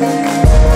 Música